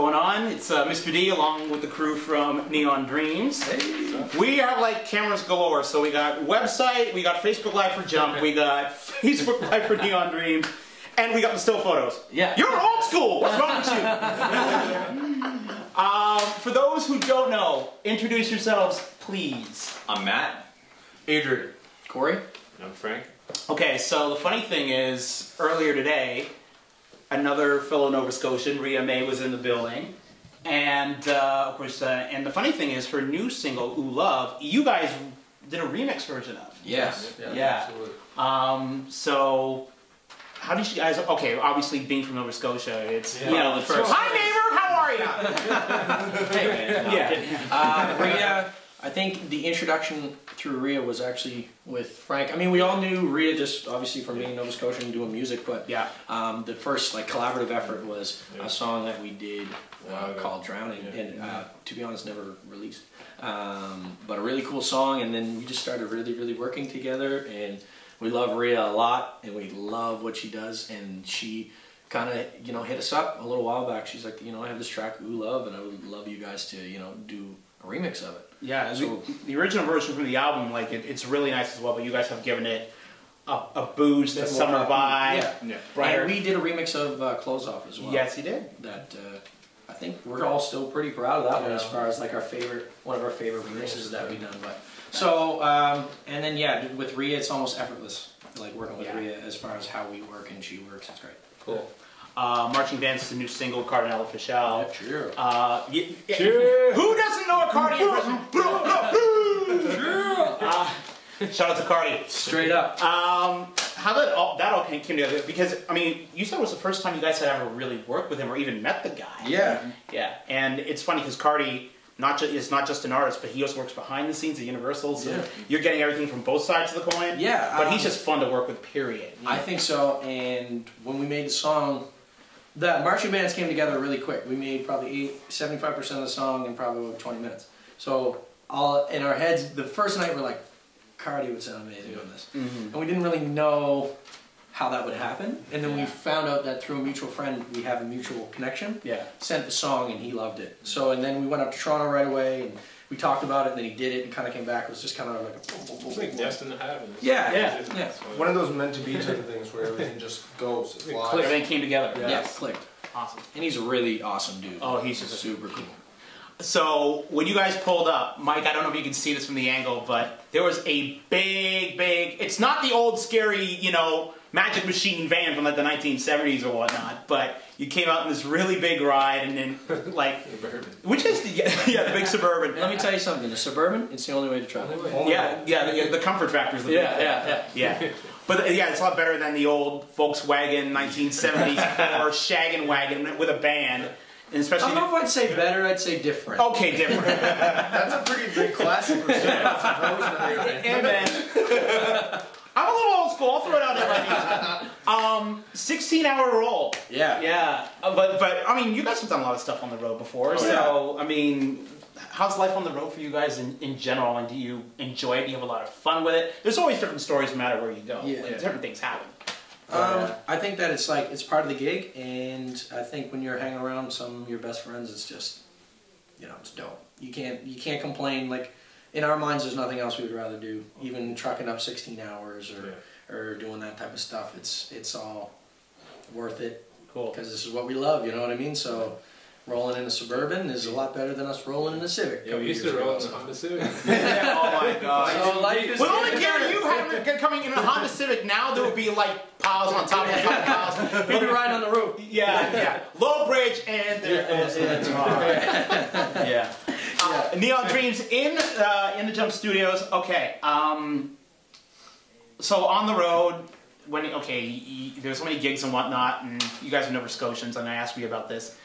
going on? It's uh, Mr. D along with the crew from Neon Dreams. We have like cameras galore, so we got website, we got Facebook Live for Jump, we got Facebook Live for Neon Dreams, and we got the still photos. Yeah. You're old school. What's wrong with you? um, for those who don't know, introduce yourselves, please. I'm Matt. Adrian. Corey. And I'm Frank. Okay, so the funny thing is, earlier today, another fellow Nova Scotian, Ria Mae, was in the building. And uh, of course, uh, and the funny thing is, her new single, Ooh Love, you guys did a remix version of. Yes. Yeah. Absolutely. Um, so, how did you guys? Okay, obviously being from Nova Scotia, it's you Yeah. know the first. Hi neighbor, how are you? Hey man. No, Yeah. Uh, Ria, I think the introduction through Ria was actually with Frank. I mean, we all knew Ria just obviously from being Nova Scotian and doing music, but Yeah. um, the first like collaborative effort was Yeah. a song that we did uh, Wow, yeah. called "Drowning," Yeah. and uh, to be honest, never released. Um, but a really cool song, and then we just started really, really working together, and we love Ria a lot, and we love what she does, and she kind of you know hit us up a little while back. She's like, you know, I have this track, Ooh Love, and I would love you guys to you know do a remix of it. Yeah, So- the, the original version from the album, like it, it's really nice as well. But you guys have given it a, a boost, a Bit more summer vibe. yeah. Yeah. brighter. And we did a remix of uh, Clothes Off as well. Yes, he did. That uh, I think we're all still pretty proud of that one as far as like our favorite, one of our favorite remixes that we've done. But so um, and then yeah, with Ria, it's almost effortless. Like working with Yeah. Ria as far as how we work and she works, it's great. Cool. Uh, Marching Bands is a new single, Kardinal Offishall. Sure. Uh, y- y- Cheers. Who doesn't know a Cardi impression? uh, shout out to Cardi. Straight up. Um, how did all, that all came together? Because I mean, you said it was the first time you guys had ever really worked with him or even met the guy. Yeah. Yeah, and it's funny because Cardi not just is not just an artist, but he also works behind the scenes at Universal. So Yeah. you're getting everything from both sides of the coin. Yeah, but um, he's just fun to work with. Period. I think so. And when we made the song, the marching bands came together really quick. We made probably eight, 75% of the song in probably 20 minutes. So all in our heads, the first night we're like, Cardi would sound amazing on this. Mhm. And we didn't really know how that would happen. And then we found out that through a mutual friend, we have a mutual connection. Yeah. Sent the song and he loved it. So, and then we went up to Toronto right away and we talked about it and then he did it and kind of came back. It was just kind of like a boom, boom, boom, It's like destined to happen. Yeah, Yeah. yeah. One of those meant to be type of things where everything just goes, it flies. Everything came together. Yeah, clicked. Awesome. And he's a really awesome dude. Oh, he's just a super cool. So when you guys pulled up, Mike, I don't know if you can see this from the angle, but there was a big, big. It's not the old scary, you know, magic machine van from like the 1970s or whatnot, but you came out in this really big ride, and then like, Suburban. which is the yeah, the big suburban. Let me tell you something. The suburban, it's the only way to travel. Yeah, yeah, the, the comfort factor is the big Yeah, thing. yeah, yeah. Yeah. But uh, yeah, it's a lot better than the old Volkswagen 1974 shaggin' wagon with a band. And I especially don't know if I'd say better. I'd say different. Okay, different. That's a pretty big classic for Rosemary. and then I'm a little old school. I'll throw it out there right now. Um, 16 hour roll. Yeah. Yeah, uh, but but I mean, you guys have done a lot of stuff on the road before. Oh, so I mean, how's life on the road for you guys in, in general? And do you enjoy it? Do you have a lot of fun with it? There's always different stories no matter where you go. Yeah. Like, different things happen. Um, I think that it's like it's part of the gig, and I think when you're hanging around some of your best friends, it's just, you know, it's dope. You can't you can't complain. Like in our minds, there's nothing else we would rather do. Even trucking up 16 hours or or doing that type of stuff. It's it's all worth it Cool. because this is what we love. You know what I mean? So. Rolling in a suburban is a lot better than us rolling in a Civic. Yeah, we used to roll in the Honda Civic. oh my god. So life is With all the gear you have coming in a Honda Civic now, there would be like piles on top of piles. We'd be riding on the roof. Yeah, yeah. Low bridge and there goes the yeah. Uh, uh, uh, Uh, Neon Dreams in uh, in the Jump Studios. Okay. Um, so on the road, when okay, y y- there's so many gigs and whatnot, and you guys are Nova Scotians, and I asked you about this.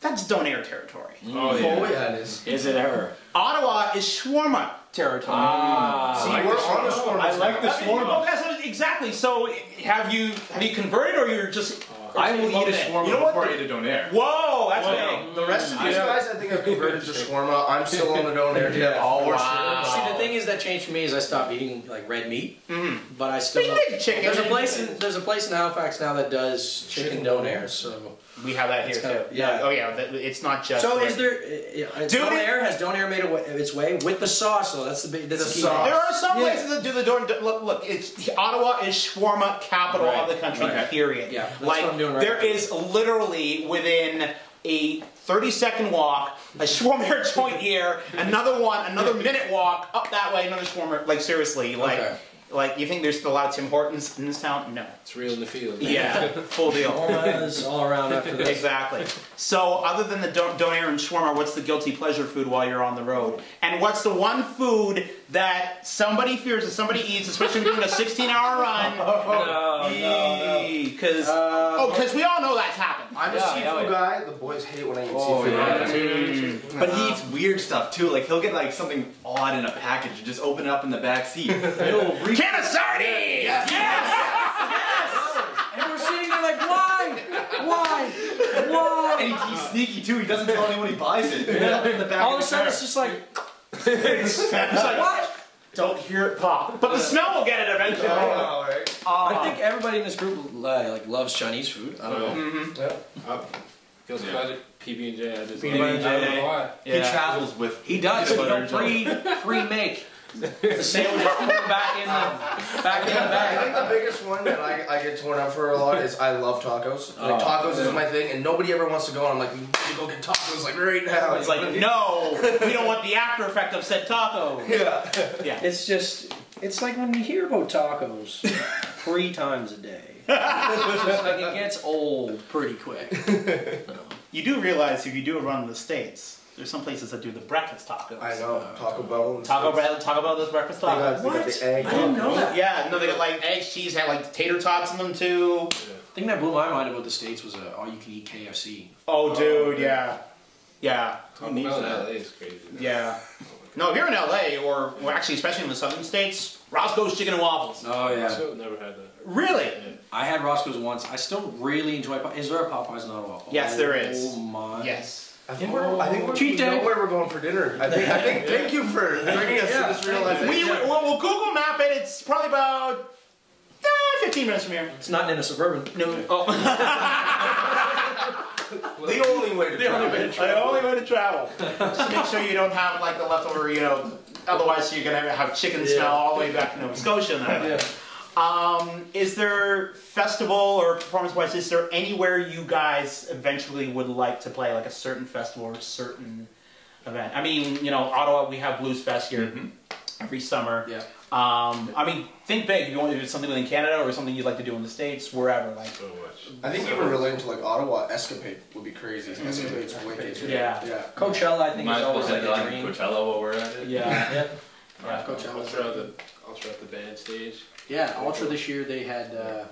That's donair territory. Oh, Oh yeah. yeah, it is. Is it ever? Ottawa is shawarma territory. Ah, See, I like we're the on the shawarma. shawarma. I like the I mean, shawarma. well, that's exactly. So have you have you converted, or you're just I will eat a both shawarma You know what before I the- eat a donair. Whoa, that's Whoa. big. The rest of you Yeah. guys, I think, have converted to shawarma. I'm still on the donair. Yeah. For wow. sure. See, the thing is that changed for me is I stopped eating like red meat, Mhm. but I still. But you eat chicken. There's a place in there's a place in Halifax now that does chicken Chicken donairs. So, We have that here It's kind too. of- yeah. Oh yeah. It's not just. so like- is there? Uh, uh, Dude, donair has donair made it wa- its way with the sauce though? That's the big. That's The the key. sauce. There are some Yeah. places that do the door. Look, look. It's Ottawa is shawarma capital Right. of the country. Okay. Period. Yeah, that's like what I'm doing right there now. is literally within a 30 second walk, a shawarma joint here, another one, another minute walk up that way, another shawarma. Like seriously, like, Okay. Like you think there's still a lot of Tim Hortons in this town? No. It's real in the field. Yeah, full deal. Shawarmas all around after this. Exactly. So, other than the don- donair and shawarma, what's the guilty pleasure food while you're on the road? And what's the one food that somebody fears that somebody eats, especially during a 16-hour run? No, Because Uh, oh, because we all know that's happened. I'm a Yeah, seafood yeah, yeah. guy. The boys hate when I eat Oh, seafood. yeah. But he eats weird stuff too. Like he'll get like something odd in a package and just open it up in the back seat. It'll reek. Can of sardines. Yes. and we're sitting there like, why, why, why? And he, he's sneaky too. He doesn't tell anyone he buys it. It's in the back All of of a sudden car. it's just like, It's like, what? Don't hear it pop, but the smell will get it eventually. Oh, right. I think everybody in this group uh, like loves Chinese food. I don't know. Mhm. Yeah. Guilty pleasure. PB and J. I just PB&J. I don't know why. He travels with. He does. He butter don't and pre pre make the sandwich back in the back in the I think the biggest one that I, I get torn up for a lot is I love tacos. Like Oh. tacos is my thing, and nobody ever wants to go. And I'm like, we need to go get tacos like right now. It's like no, we don't want the after effect of said taco. yeah. Yeah. It's just it's like when you hear about tacos three times a day. It's just like it gets old pretty quick. You do realize if you do a run in the states, there's some places that do the breakfast tacos. I know Taco Bell. Taco stuff. Bell, Taco Bell does breakfast They got, tacos. they got the egg. I didn't know that. Yeah, no, they got like eggs, cheese, had like tater tots in them too. The thing that blew my mind about the states was uh, all you can eat KFC. Oh, dude, yeah, yeah. Who Taco needs Bell in that? LA is crazy. Yeah. No, if you're in LA or well, actually, especially in the southern states, Roscoe's Chicken and Waffles. Oh yeah. So never had that. Really? I had Roscoe's once. I still really enjoy. Pop- Is there a Popeyes in Ottawa? Yes, there is. Oh my. Yes. I think we're. I think we're. Cheat we day. know where we're going for dinner. I think. I think. Thank you for bringing us Yeah. to this realization. We will we'll Google map it. It's probably about eh, 15 minutes from here. It's not in a suburban. No. Oh. the only way to. The only way to the only way to travel. Just make sure you don't have like the leftover, you know. Otherwise, you're gonna have chicken smell all the way back to Nova Scotia. And that. Yeah. Um, is there festival or performance wise? Is there anywhere you guys eventually would like to play, like a certain festival or a certain event? I mean, you know, Ottawa, we have Blues Fest here every summer. Yeah. Um, I mean, think big. If you want to do something within Canada or something you'd like to do in the states, wherever. Like, So much. I think even relating to like Ottawa, Escapade would be crazy. Escapade's wicked. Yeah. Yeah. Coachella, I think, Might is always like head a to dream. Coachella while we're at it. yeah, Yeah. yeah. I'll Coachella's throw the I'll throw out the band stage. Yeah, Ultra this year they had. Uh,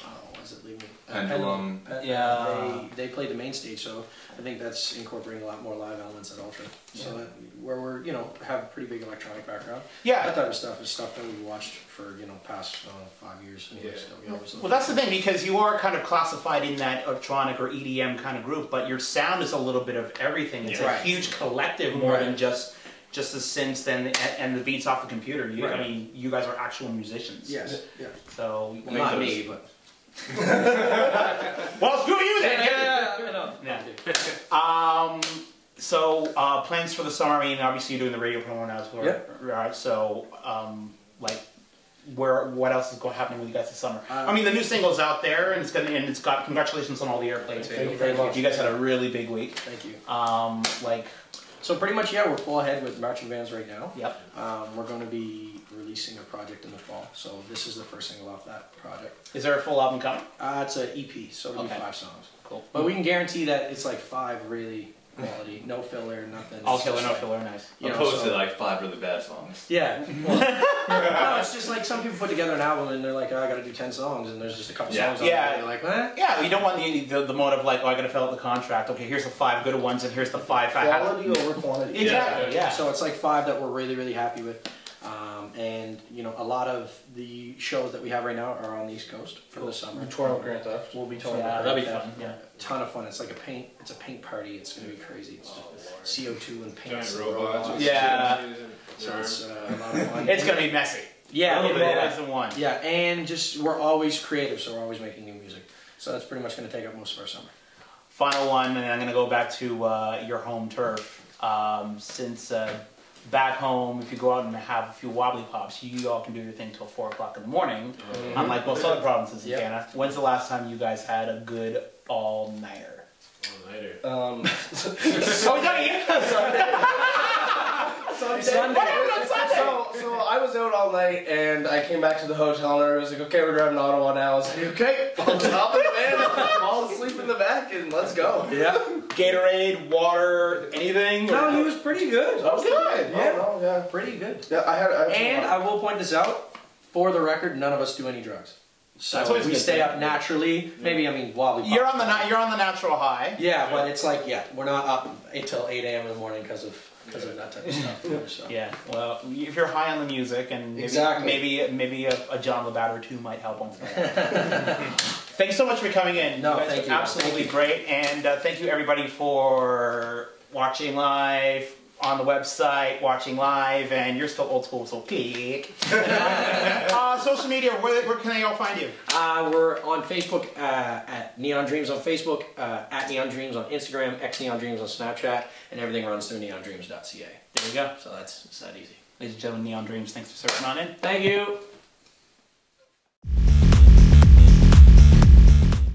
oh, what was it leaving? Uh, Pendulum. Pen- Yeah. They they played the main stage, so I think that's incorporating a lot more live elements at Ultra. So that where we're you know have a pretty big electronic background. Yeah. That type of stuff is stuff that we've watched for you know past uh, five years. Yeah. So we always Well, that's the thing because you are kind of classified in that electronic or EDM kind of group, but your sound is a little bit of everything. It's Yeah. a Right. huge collective more Right. than just just the synths and, and and the beats off the computer. You, I mean, you guys are actual musicians. Yes. Yeah. So Well, not those- me, but. well, screw you then. I know. Yeah. Um. So uh, plans for the summer. I mean, obviously you're doing the radio promo now as well. Yep. Right. So um, like. Where what else is going happening with you guys this summer? Uh, I mean, the new single's out there, and it's gonna and it's got congratulations on all the airplay too. Thank you very much. You guys had a really big week. Thank you. Um, like, So pretty much, yeah, we're full ahead with marching bands right now. yep. Um, we're going to be releasing a project in the fall, so this is the first single off that project. Is there a full album coming? Uh, it's an EP, so it'll Okay. be five songs. Cool. But we can guarantee that it's like five really quality, no filler, nothing. All It's killer, just no like- filler, nice. You know, Opposed so- to like five really bad songs. Yeah. Well, no, it's just like some people put together an album and they're like, oh, I gotta do 10 songs, and there's just a couple Yeah. songs on Yeah. there. You're like, eh? Yeah, you don't want the, the, the mode of like, oh, I gotta fill out the contract. Okay, here's the five good ones, and here's the five I have. Quality over quantity. Exactly, yeah. So it's like five that we're really, really happy with. Um, and you know, a lot of the shows that we have right now are on the East Coast for the summer. Touring Grand Theft. We'll be Yeah, touring. that'll be with fun. Yeah. Ton of fun. It's like a paint. It's a paint party. It's gonna be crazy. It's just CO two and paint. Giant robots. with Yeah. So it's uh, a lot of fun. It's gonna be messy. yeah, It yeah. is the one. Yeah, and just we're always creative, so we're always making new music. So that's pretty much going to take up most of our summer. Final one, and I'm going to go back to uh, your home turf. Um, since uh, back home, if you go out and have a few wobbly pops, you all can do your thing till four o'clock in the morning. Unlike most other provinces in Yep. Canada. When's the last time you guys had a good all nighter? All-nighter. Um, oh, we done it! Sunday. Sunday. What happened on Sunday? So, so I was out all night and I came back to the hotel and I was like, okay, we're driving to Ottawa now. I was like, okay, on top of the van, fall asleep in the back and let's go. Yeah. Gatorade, water, anything? No, he was pretty good. That was good. Yeah. Oh, no, yeah. Pretty good. Yeah, I had. I had And I will point this out, for the record, none of us do any drugs. So That's we stay thing. up naturally. Maybe I mean wobbly. You're on the na- you're on the natural high. Yeah, but it's like yeah, we're not up until eight a.m. in the morning because of because of that type of stuff. So. Yeah, well, if you're high on the music and maybe Exactly. maybe, maybe a, a John Labatt or two might help once in a while. Thanks so much for coming in. No, you guys thank are you. Absolutely great, and uh, thank you everybody for watching live on the website, watching live, and you're still old school, so click. uh, social media, where, where can they all find you? Uh, we're on Facebook uh, at Neon Dreams on Facebook, uh, at Neon Dreams on Instagram, X Neon Dreams on Snapchat, and everything runs through neondreams.ca. There you go. So that's it's that easy. Ladies and gentlemen, Neon Dreams, thanks for searching on in. Thank you.